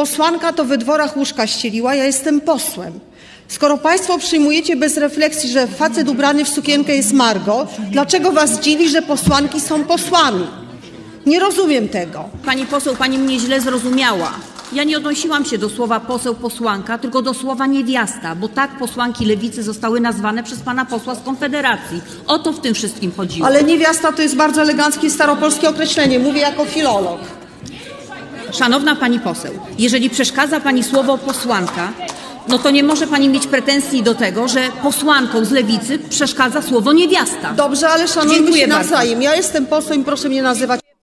Posłanka to we dworach łóżka ścieliła, ja jestem posłem. Skoro Państwo przyjmujecie bez refleksji, że facet ubrany w sukienkę jest Margo, dlaczego Was dziwi, że posłanki są posłami? Nie rozumiem tego. Pani poseł, pani mnie źle zrozumiała. Ja nie odnosiłam się do słowa poseł, posłanka, tylko do słowa niewiasta, bo tak posłanki lewicy zostały nazwane przez pana posła z Konfederacji. O to w tym wszystkim chodziło. Ale niewiasta to jest bardzo eleganckie staropolskie określenie. Mówię jako filolog. Szanowna pani poseł, jeżeli przeszkadza pani słowo posłanka, no to nie może pani mieć pretensji do tego, że posłanką z lewicy przeszkadza słowo niewiasta. Dobrze, ale szanujmy Dziękuję się bardzo. nawzajem. Ja jestem posłem i proszę mnie nazywać